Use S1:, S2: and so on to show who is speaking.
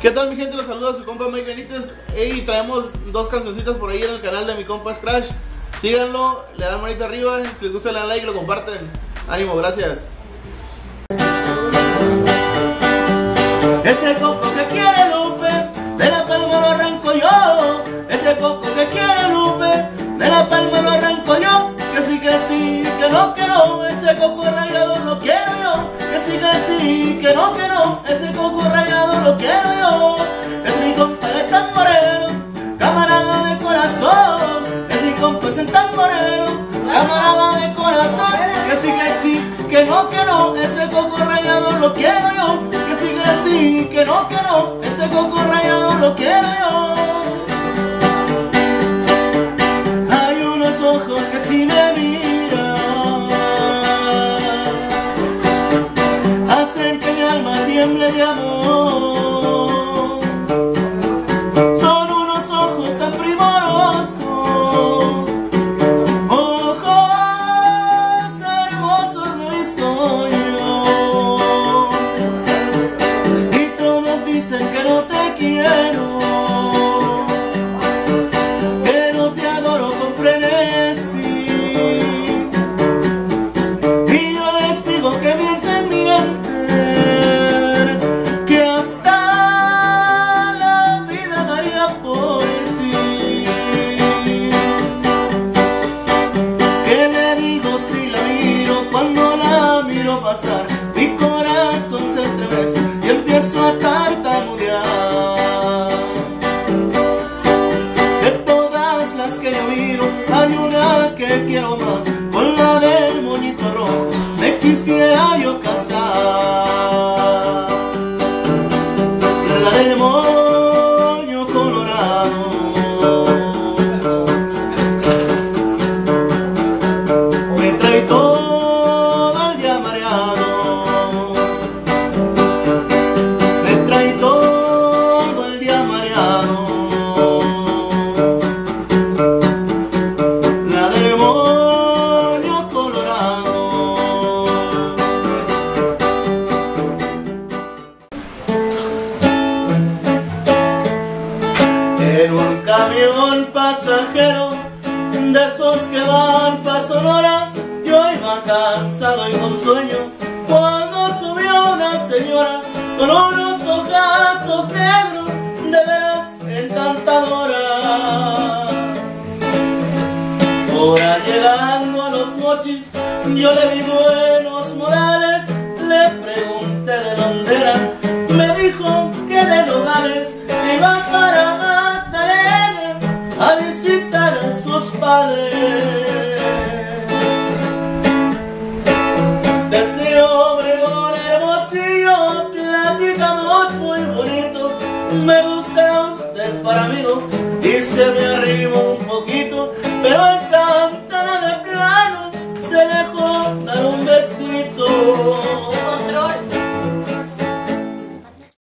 S1: ¿Qué tal mi gente? Los saluda su compa Mike Benítez y traemos dos cancioncitas por ahí en el canal de mi compa Scratch. Síganlo, le dan manita arriba, si les gusta le dan like y lo comparten. Ánimo, gracias.
S2: Ese coco que quiere Lupe, de la palma lo arranco yo. Ese coco que quiere Lupe, de la palma lo arranco yo. Que sí, que sí, que no, que no, ese coco rayado lo quiero yo. Que sí, que sí, que no, que no, Que no, que no, ese coco rayado lo quiero yo. Que sí, que sí, que no, que no, ese coco rayado lo quiero yo. Hay unos ojos que si me miran hacen que mi alma tiemble de amor. Pasar. Mi corazón se estremece y empiezo a tartamudear. De todas las que yo miro, hay una que quiero más, con la del moñito rojo, me quisiera yo casar. En un camión pasajero de esos que van pa' Sonora, yo iba cansado y con sueño cuando subió una señora con unos ojazos negros de veras encantadora. Ahora llegando a los mochis, yo le vi buenos modales, le pregunté de dónde era, me dijo a visitar a sus padres. Desde Obregón, Hermosillo, platicamos muy bonito. Me gusta usted para mí. dice